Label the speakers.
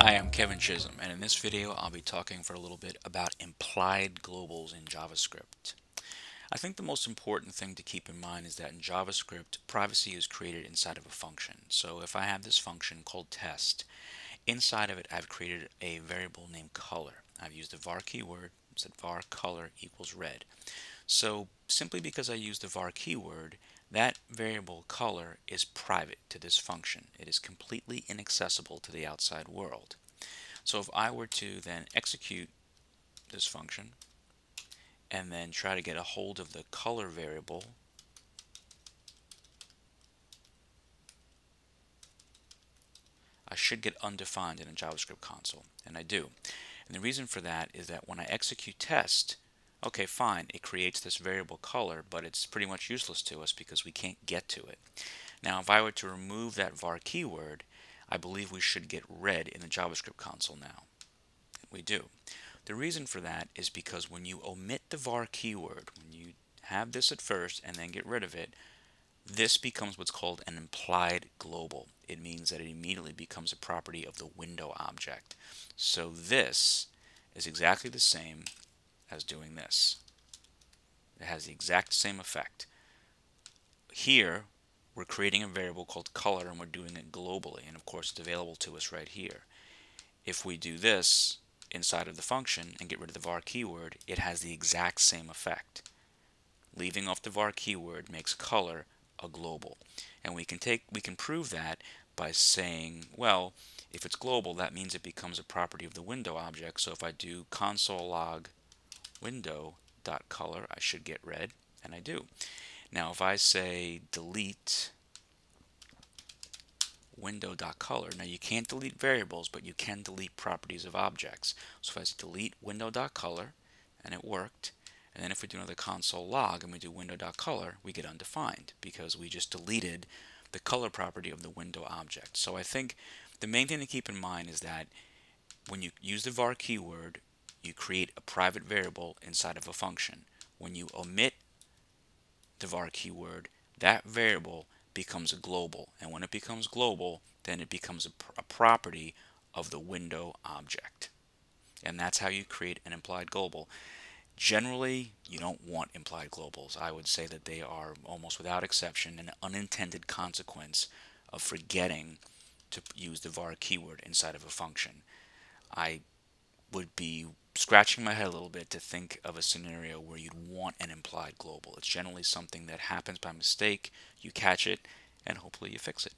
Speaker 1: Hi, I'm Kevin Chisholm, and in this video I'll be talking for a little bit about implied globals in JavaScript. I think the most important thing to keep in mind is that in JavaScript, privacy is created inside of a function. So if I have this function called test, inside of it I've created a variable named color. I've used the var keyword, said var color equals red. So simply because I use the var keyword, that variable color is private to this function. It is completely inaccessible to the outside world. So if I were to then execute this function and then try to get a hold of the color variable I should get undefined in a JavaScript console and I do and the reason for that is that when I execute test Okay, fine, it creates this variable color, but it's pretty much useless to us because we can't get to it. Now, if I were to remove that var keyword, I believe we should get red in the JavaScript console now. We do. The reason for that is because when you omit the var keyword, when you have this at first and then get rid of it, this becomes what's called an implied global. It means that it immediately becomes a property of the window object. So this is exactly the same as doing this. It has the exact same effect. Here, we're creating a variable called color and we're doing it globally. And of course, it's available to us right here. If we do this inside of the function and get rid of the var keyword, it has the exact same effect. Leaving off the var keyword makes color a global. And we can take we can prove that by saying, well, if it's global, that means it becomes a property of the window object. So if I do console log window.color, I should get red, and I do. Now if I say delete window.color, now you can't delete variables, but you can delete properties of objects. So if I delete window.color, and it worked, and then if we do another console log and we do window.color, we get undefined because we just deleted the color property of the window object. So I think the main thing to keep in mind is that when you use the var keyword, you create a private variable inside of a function. When you omit the var keyword, that variable becomes a global. And when it becomes global, then it becomes a, pr a property of the window object. And that's how you create an implied global. Generally, you don't want implied globals. I would say that they are almost without exception an unintended consequence of forgetting to use the var keyword inside of a function. I would be scratching my head a little bit to think of a scenario where you'd want an implied global. It's generally something that happens by mistake, you catch it, and hopefully you fix it.